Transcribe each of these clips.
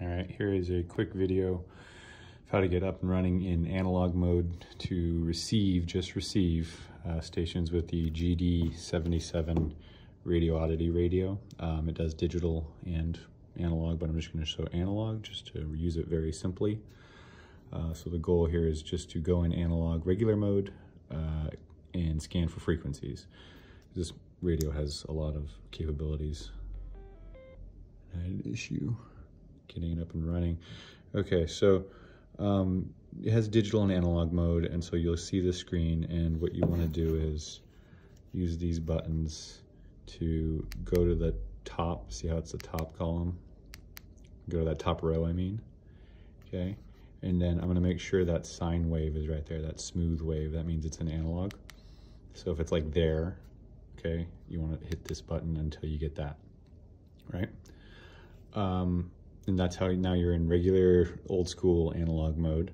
All right, here is a quick video of how to get up and running in analog mode to receive, just receive, uh, stations with the GD77 Radioddity radio. Um, it does digital and analog, but I'm just gonna show analog just to use it very simply. Uh, so the goal here is just to go in analog regular mode uh, and scan for frequencies. This radio has a lot of capabilities. I had an issue getting it up and running. Okay, so um, it has digital and analog mode, and so you'll see the screen, and what you want to do is use these buttons to go to the top, see how it's the top column? Go to that top row, I mean. Okay, and then I'm gonna make sure that sine wave is right there, that smooth wave, that means it's an analog. So if it's like there, okay, you wanna hit this button until you get that, right? Um, and that's how now you're in regular old school analog mode.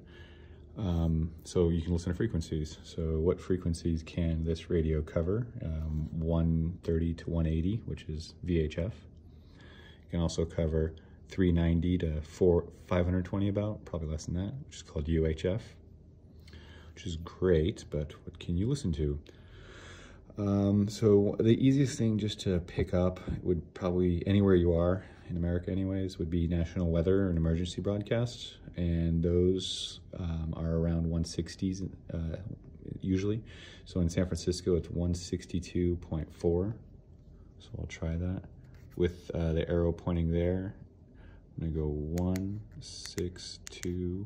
Um, so you can listen to frequencies. So what frequencies can this radio cover? Um, 130 to 180, which is VHF. You can also cover 390 to 4, 520 about, probably less than that, which is called UHF, which is great, but what can you listen to? Um, so the easiest thing just to pick up would probably anywhere you are in America anyways would be national weather and emergency broadcasts and those um, are around 160s uh, usually. So in San Francisco it's 162.4 so I'll try that with uh, the arrow pointing there. I'm gonna go one, six, two,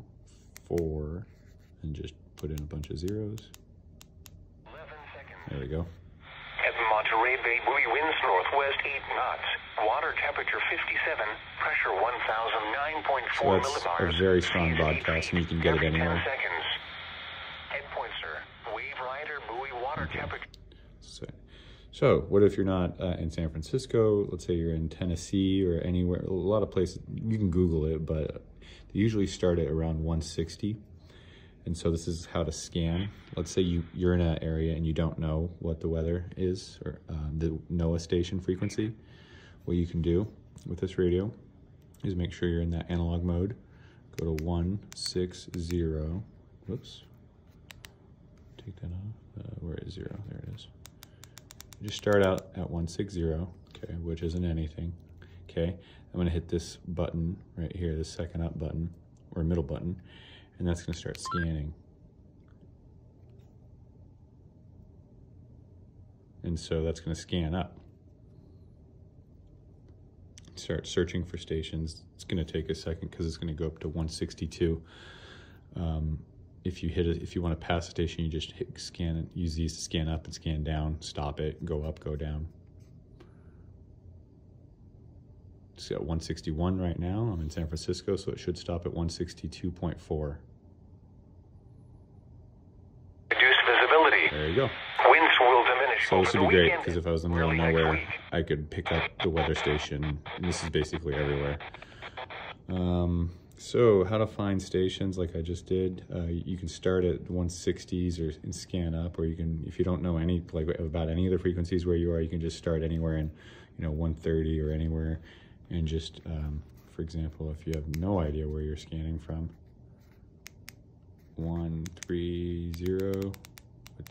four and just put in a bunch of zeros. There we go. Monterey Bay buoy winds northwest 8 knots. Water temperature 57, pressure 1009.4 so that's millibars. a very strong broadcast, and you can get it anywhere. seconds. Head pointer, wave rider, buoy water okay. temperature. So, so, what if you're not uh, in San Francisco? Let's say you're in Tennessee or anywhere. A lot of places, you can Google it, but they usually start at around 160. And so this is how to scan. Let's say you, you're in an area and you don't know what the weather is or um, the NOAA station frequency. What you can do with this radio is make sure you're in that analog mode. Go to 160, whoops, take that off. Uh, where is zero? There it is. Just start out at 160, okay, which isn't anything. Okay, I'm gonna hit this button right here, the second up button or middle button, and that's going to start scanning. And so that's going to scan up. Start searching for stations. It's going to take a second because it's going to go up to 162. Um, if you hit it, if you want to pass a station, you just hit scan it. Use these to scan up and scan down. Stop it. Go up. Go down. It's at 161 right now. I'm in San Francisco, so it should stop at 162.4. There you go. Winds will diminish. So this would be great because if I was in the middle of nowhere, I could pick up the weather station. And this is basically everywhere. Um, so how to find stations like I just did. Uh, you can start at 160s or and scan up, or you can, if you don't know any like about any of the frequencies where you are, you can just start anywhere in, you know, 130 or anywhere, and just, um, for example, if you have no idea where you're scanning from, 130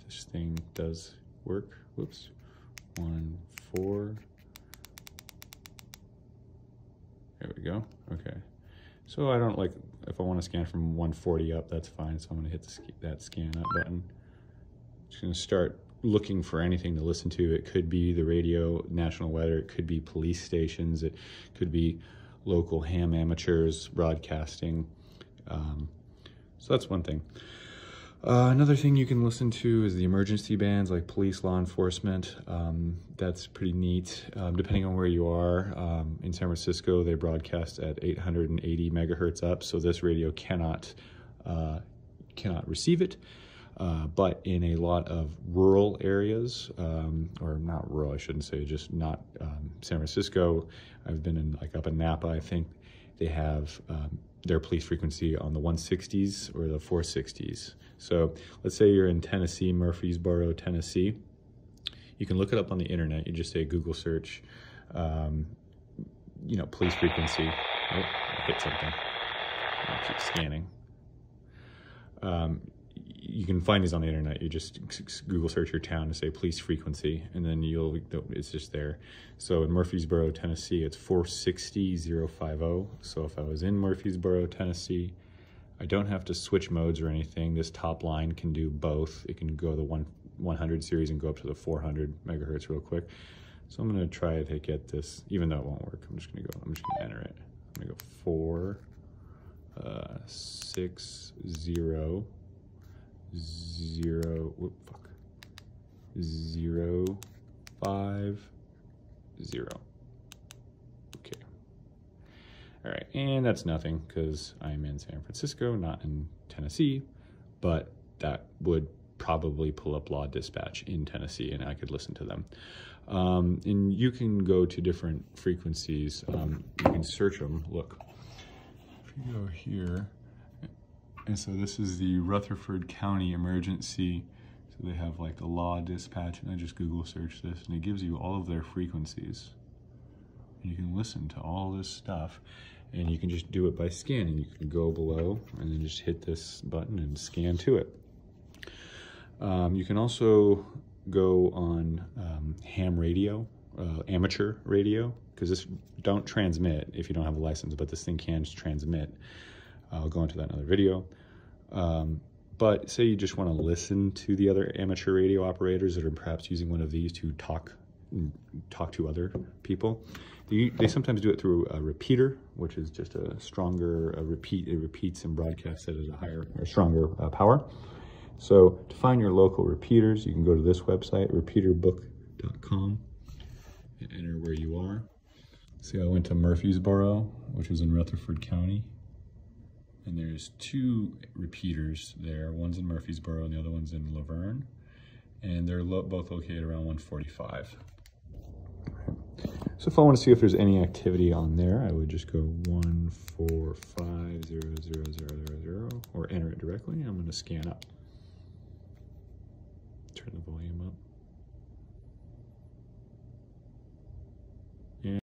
this thing does work. Whoops. One, four. There we go. Okay. So I don't like, if I want to scan from 140 up, that's fine. So I'm going to hit that scan up button. Just going to start looking for anything to listen to. It could be the radio, national weather. It could be police stations. It could be local ham amateurs broadcasting. Um, so that's one thing. Uh, another thing you can listen to is the emergency bands like police, law enforcement. Um, that's pretty neat. Um, depending on where you are, um, in San Francisco, they broadcast at 880 megahertz up, so this radio cannot uh, cannot receive it. Uh, but in a lot of rural areas, um, or not rural, I shouldn't say, just not um, San Francisco. I've been in like up in Napa, I think they have um, their police frequency on the 160s or the 460s. So let's say you're in Tennessee, Murfreesboro, Tennessee. You can look it up on the internet. You just say Google search, um, you know, police frequency. Oh, I hit something. I'll keep scanning. Um, you can find these on the internet. You just Google search your town to say police frequency, and then you'll it's just there. So in Murfreesboro, Tennessee, it's 460.050. So if I was in Murfreesboro, Tennessee, I don't have to switch modes or anything. This top line can do both. It can go the one 100 series and go up to the 400 megahertz real quick. So I'm gonna try to get this, even though it won't work. I'm just gonna go. I'm just gonna enter it. I'm gonna go four, uh, six, zero zero, whoop, fuck, zero, five, zero. Okay. All right, and that's nothing because I'm in San Francisco, not in Tennessee, but that would probably pull up Law Dispatch in Tennessee and I could listen to them. Um, and you can go to different frequencies. Um, you can search them. Look, if you go here, and so this is the Rutherford County Emergency. So they have like a law dispatch, and I just Google search this, and it gives you all of their frequencies. You can listen to all this stuff, and you can just do it by scanning. You can go below and then just hit this button and scan to it. Um, you can also go on um, ham radio, uh, amateur radio, because this don't transmit if you don't have a license, but this thing can transmit. I'll go into that in another video. Um, but say you just want to listen to the other amateur radio operators that are perhaps using one of these to talk talk to other people. They, they sometimes do it through a repeater, which is just a stronger a repeat. It repeats and broadcasts it at a higher or stronger uh, power. So to find your local repeaters, you can go to this website, repeaterbook.com, and enter where you are. See, I went to Murfreesboro, which is in Rutherford County. And there's two repeaters there. One's in Murfreesboro and the other one's in La Vergne. And they're lo both located around 145. So if I want to see if there's any activity on there, I would just go 1450000 or enter it directly. I'm going to scan up. Turn the volume